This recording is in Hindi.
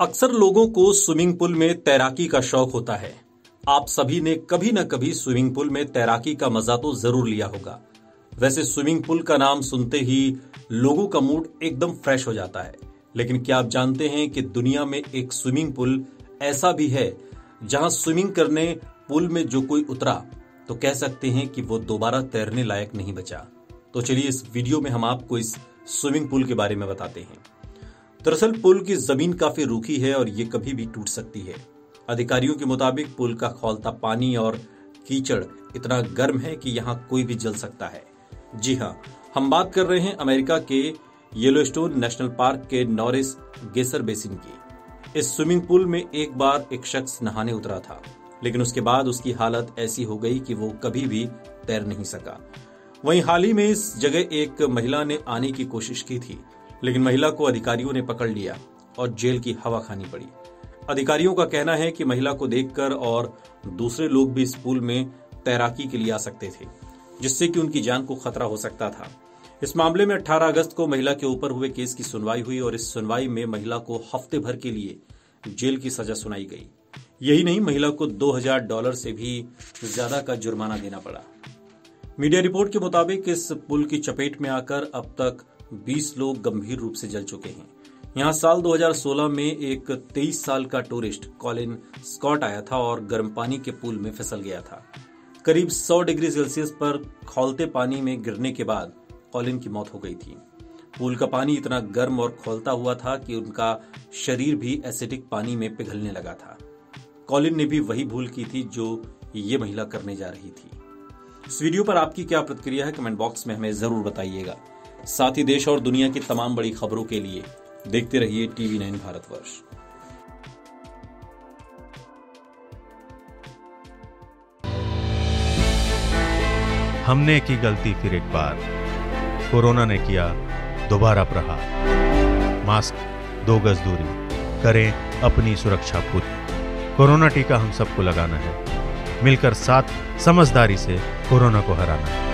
अक्सर लोगों को स्विमिंग पूल में तैराकी का शौक होता है। आप सभी ने कभी न कभी स्विमिंग पूल में तैराकी का मज़ा तो ज़रूर लिया होगा। वैसे स्विमिंग पूल का नाम सुनते ही लोगों का मूड एकदम फ्रेश हो जाता है। लेकिन क्या आप जानते हैं कि दुनिया में एक स्विमिंग पूल ऐसा भी है, जहाँ स्विमिंग करने, पूल में जो कोई उतरा तो कह सकते हैं कि वो दोबारा तैरने लायक नहीं बचा। तो चलिए इस वीडियो में हम आपको इस स्विमिंग पूल के बारे में बताते हैं। दरअसल पुल की ज़मीन काफ़ी रूखी है और ये कभी भी टूट सकती है। अधिकारियों के मुताबिक पुल का खोलता पानी और कीचड़ इतना गर्म है कि यहाँ कोई भी जल सकता है। जी हाँ हम बात कर रहे हैं अमेरिका के येलोस्टोन नेशनल पार्क के नॉरिस गेसर बेसिन की। इस स्विमिंग पूल में एक बार एक शख्स नहाने उतरा था, लेकिन उसके बाद उसकी हालत ऐसी हो गई कि वो कभी भी तैर नहीं सका। वहीं हाल ही में इस जगह एक महिला ने आने की कोशिश की थी। लेकिन महिला को अधिकारियों ने पकड़ लिया और जेल की हवा खानी पड़ी। अधिकारियों का कहना है कि महिला को देखकर और दूसरे लोग भी इस पूल में तैराकी के लिए आ सकते थे, जिससे कि उनकी जान को खतरा हो सकता था। इस मामले में 18 अगस्त को महिला के ऊपर हुए केस की सुनवाई हुई और इस सुनवाई में महिला को हफ़्ते भर के लिए जेल की सजा सुनाई गई। यही नहीं, महिला को 2000 डॉलर से भी ज़्यादा का जुर्माना देना पड़ा। मीडिया रिपोर्ट के मुताबिक इस पुल की चपेट में आकर अब तक 20 लोग गंभीर रूप से जल चुके हैं। यहाँ साल 2016 में एक 23 साल का टूरिस्ट कॉलिन स्कॉट आया था और गर्म पानी के पुल में फिसल गया था। करीब 100 डिग्री सेल्सियस पर खोलते पानी में गिरने के बाद कॉलिन की मौत हो गई थी। पूल का पानी इतना गर्म और खोलता हुआ था कि उनका शरीर भी एसिडिक पानी में पिघलने लगा था। कॉलिन ने भी वही भूल की थी जो ये महिला करने जा रही थी। इस वीडियो पर आपकी क्या प्रतिक्रिया है, कमेंट बॉक्स में हमें ज़रूर बताइएगा। साथ ही देश और दुनिया की तमाम बड़ी खबरों के लिए देखते रहिए टीवी नाइन भारतवर्ष। हमने की गलती फिर एक बार। कोरोना ने किया दोबारा प्रहार। मास्क, दो गज दूरी। करें अपनी सुरक्षा पूरी कोरोना टीका हम सबको लगाना है। मिलकर साथ समझदारी से कोरोना को हराना है।